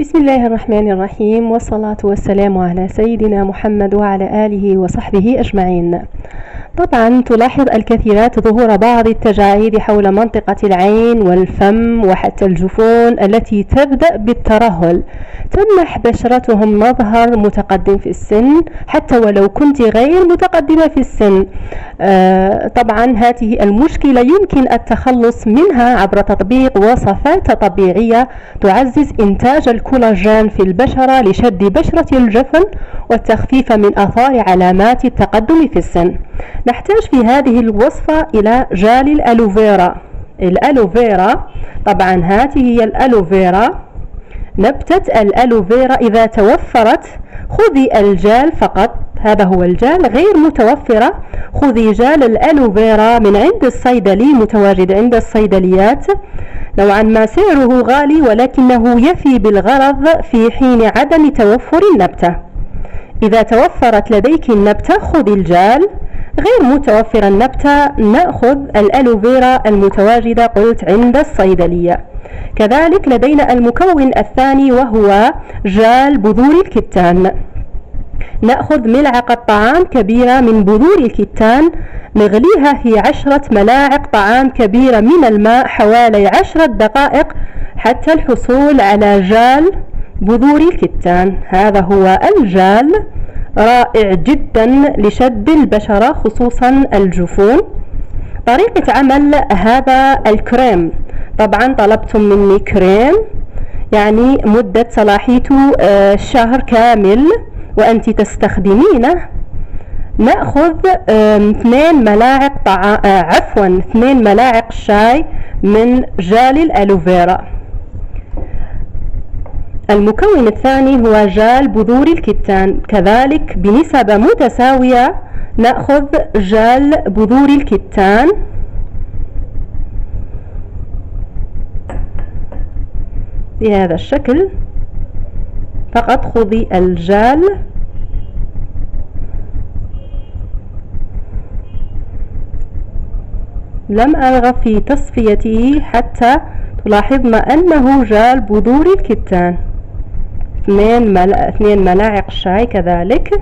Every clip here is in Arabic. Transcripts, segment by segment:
بسم الله الرحمن الرحيم والصلاة والسلام على سيدنا محمد وعلى آله وصحبه أجمعين. طبعا تلاحظ الكثيرات ظهور بعض التجاعيد حول منطقة العين والفم وحتى الجفون التي تبدأ بالترهل. تمنح بشرتهم مظهر متقدم في السن حتى ولو كنت غير متقدمة في السن. طبعا هذه المشكلة يمكن التخلص منها عبر تطبيق وصفات طبيعية تعزز إنتاج الكولاجين في البشرة لشد بشرة الجفن والتخفيف من آثار علامات التقدم في السن. نحتاج في هذه الوصفة إلى جال الألوفيرا. الألوفيرا طبعا هذه هي الألوفيرا. نبتة الألوفيرا إذا توفرت خذي الجال فقط. هذا هو الجال غير متوفرة. خذي جال الألوفيرا من عند الصيدلي متواجد عند الصيدليات. نوعا ما سعره غالي ولكنه يفي بالغرض في حين عدم توفر النبتة. إذا توفرت لديك النبتة خذي الجال. غير متوفر النبتة نأخذ الألوفيرا المتواجدة قلت عند الصيدلية. كذلك لدينا المكون الثاني وهو جال بذور الكتان. نأخذ ملعقة طعام كبيرة من بذور الكتان. نغليها في عشرة ملاعق طعام كبيرة من الماء حوالي عشرة دقائق حتى الحصول على جال بذور الكتان. هذا هو الجال رائع جدا لشد البشرة خصوصا الجفون. طريقة عمل هذا الكريم. طبعا طلبتم مني كريم يعني مدة صلاحيته آه، شهر كامل. وأنت تستخدمينه. نأخذ اثنين ملاعق طعام آه، عفوا اثنين ملاعق شاي من جال الألوفيرا. المكون الثاني هو جال بذور الكتان. كذلك بنسب متساوية نأخذ جال بذور الكتان. بهذا الشكل فقط خذي الجال لم أرغب في تصفيته حتى تلاحظن أنه جال بذور الكتان اثنين. اثنين ملاعق شاي كذلك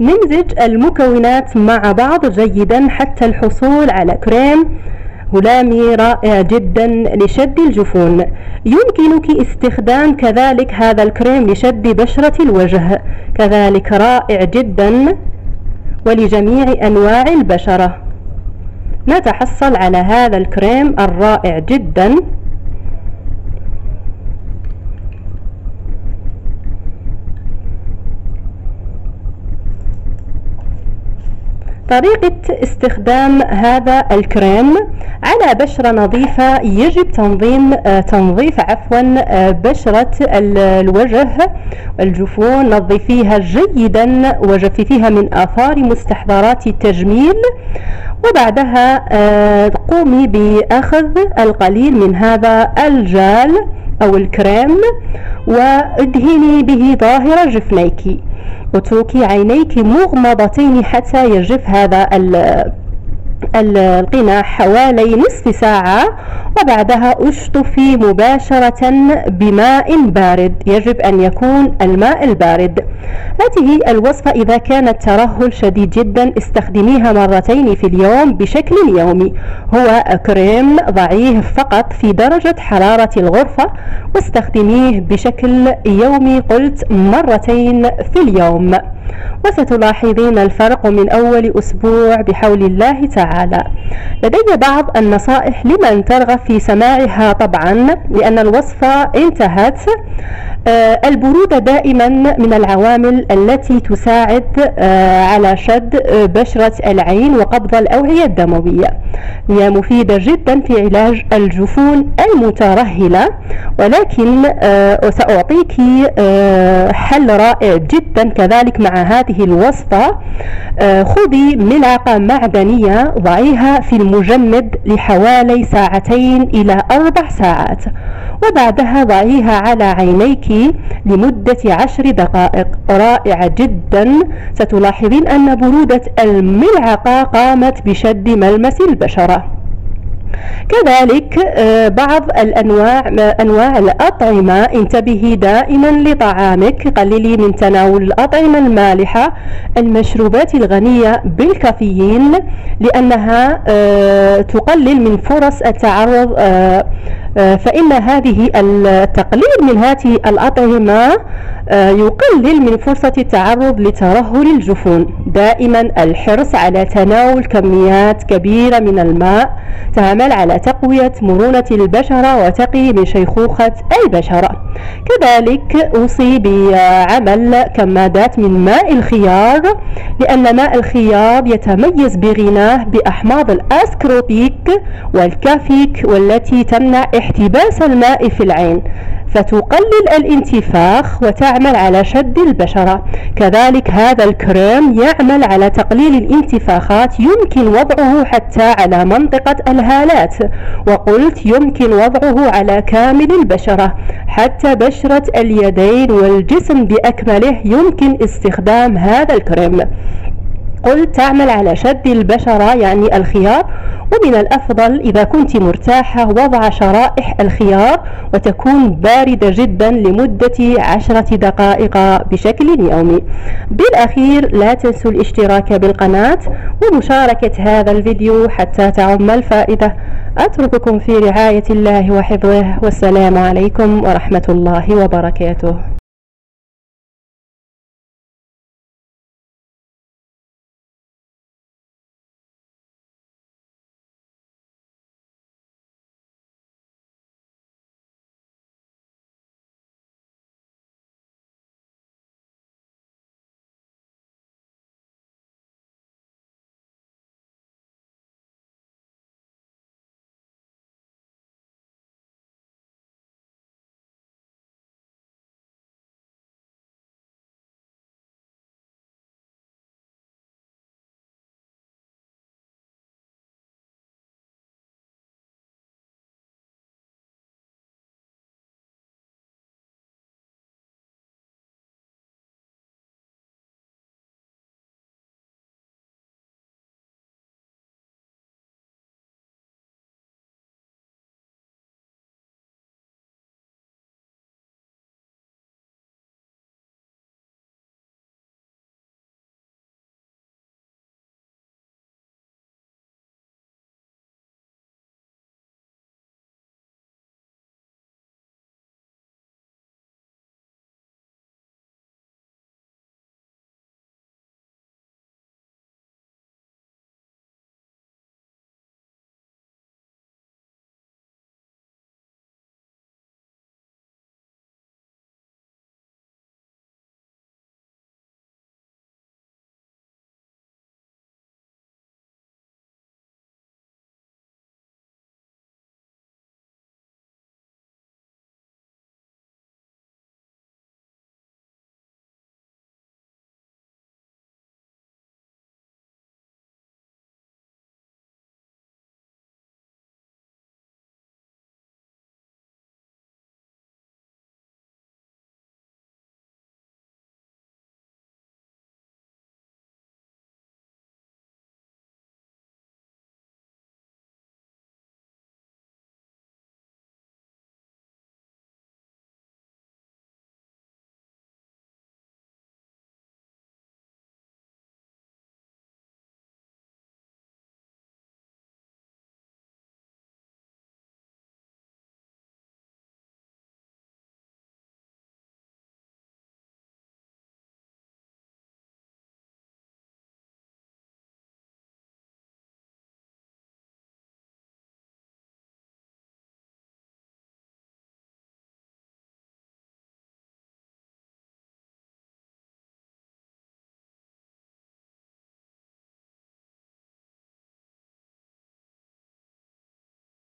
نمزج المكونات مع بعض جيدا حتى الحصول على كريم هلامي رائع جدا لشد الجفون. يمكنك استخدام كذلك هذا الكريم لشد بشرة الوجه. كذلك رائع جدا ولجميع أنواع البشرة. نتحصل على هذا الكريم الرائع جدا. طريقة استخدام هذا الكريم على بشرة نظيفة يجب تنظيم آه، تنظيف عفوا آه، بشرة الوجه الجفون نظفيها جيدا وجففيها من آثار مستحضرات التجميل. وبعدها آه، قومي بأخذ القليل من هذا الجال أو الكريم وأدهني به ظاهر جفنيك. اتركي عينيك مغمضتين حتى يجف هذا القناع حوالي نصف ساعة. وبعدها اشطفي مباشرة بماء بارد. يجب أن يكون الماء البارد. هذه الوصفة إذا كان الترهل شديد جدا استخدميها مرتين في اليوم بشكل يومي. هو كريم ضعيف فقط في درجة حرارة الغرفة واستخدميه بشكل يومي قلت مرتين في اليوم. وستلاحظين الفرق من أول أسبوع بحول الله تعالى. لدي بعض النصائح لمن ترغب في سماعها طبعا لأن الوصفة انتهت. البرودة دائما من العوامل التي تساعد آه، على شد آه، بشرة العين وقبض الأوعية الدموية. هي مفيدة جدا في علاج الجفون المترهلة ولكن سأعطيك حل رائع جدا كذلك مع هذه الوصفة. خذي ملعقة معدنية ضعيها في المجمد لحوالي ساعتين إلى أربع ساعات وبعدها ضعيها على عينيك لمدة عشر دقائق. رائعة جدا. ستلاحظين أن برودة الملعقة قامت بشد ملمس البشرة. كذلك آه، بعض الأنواع أنواع الأطعمة انتبهي دائما لطعامك. قللي من تناول الأطعمة المالحة المشروبات الغنية بالكافيين لأنها آه، تقلل من فرص التعرض آه، فإن هذه التقليل من هذه الأطعمة يقلل من فرصة التعرض لترهل الجفون. دائما الحرص على تناول كميات كبيرة من الماء تعمل على تقوية مرونة البشرة وتقي من شيخوخة البشرة. كذلك أوصي بعمل كمادات من ماء الخيار لأن ماء الخيار يتميز بغناه بأحماض الأسكروبيك والكافيك والتي تمنع احتباس الماء في العين فتقلل الانتفاخ وتعمل على شد البشرة. كذلك هذا الكريم يعمل على تقليل الانتفاخات يمكن وضعه حتى على منطقة الهالات. وقلت يمكن وضعه على كامل البشرة. حتى بشرة اليدين والجسم بأكمله يمكن استخدام هذا الكريم. قل تعمل على شد البشرة يعني الخيار ومن الأفضل إذا كنت مرتاحة وضع شرائح الخيار وتكون باردة جدا لمدة عشرة دقائق بشكل يومي. بالأخير لا تنسوا الاشتراك بالقناة ومشاركة هذا الفيديو حتى تعم الفائدة. أترككم في رعاية الله وحفظه. والسلام عليكم ورحمة الله وبركاته.